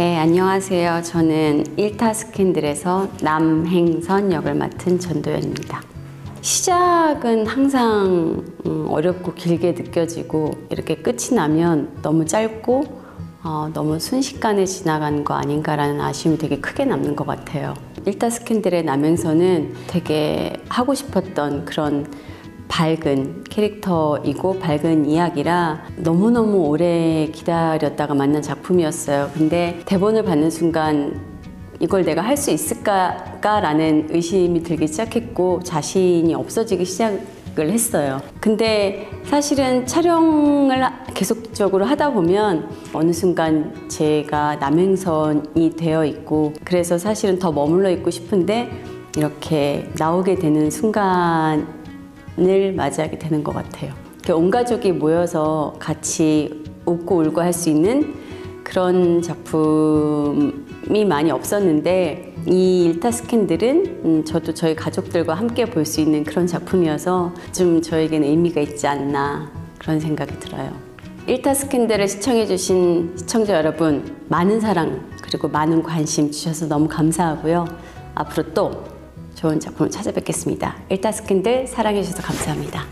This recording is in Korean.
네, 안녕하세요. 저는 1타 스캔들에서 남행선 역을 맡은 전도연입니다. 시작은 항상 음, 어렵고 길게 느껴지고 이렇게 끝이 나면 너무 짧고 어, 너무 순식간에 지나간 거 아닌가라는 아쉬움이 되게 크게 남는 것 같아요. 1타 스캔들의 남행선은 되게 하고 싶었던 그런 밝은 캐릭터이고 밝은 이야기라 너무너무 오래 기다렸다가 만난 작품이었어요. 근데 대본을 받는 순간 이걸 내가 할 수 있을까라는 의심이 들기 시작했고 자신이 없어지기 시작을 했어요. 근데 사실은 촬영을 계속적으로 하다 보면 어느 순간 제가 남행선이 되어 있고 그래서 사실은 더 머물러 있고 싶은데 이렇게 나오게 되는 순간 을 맞이하게 되는 것 같아요. 온 가족이 모여서 같이 웃고 울고 할 수 있는 그런 작품이 많이 없었는데 이 일타 스캔들은 음, 저도 저희 가족들과 함께 볼 수 있는 그런 작품이어서 좀 저에게는 의미가 있지 않나 그런 생각이 들어요. 일타 스캔들을 시청해주신 시청자 여러분 많은 사랑 그리고 많은 관심 주셔서 너무 감사하고요. 앞으로 또 좋은 작품을 찾아뵙겠습니다. 일타 스캔들 사랑해주셔서 감사합니다.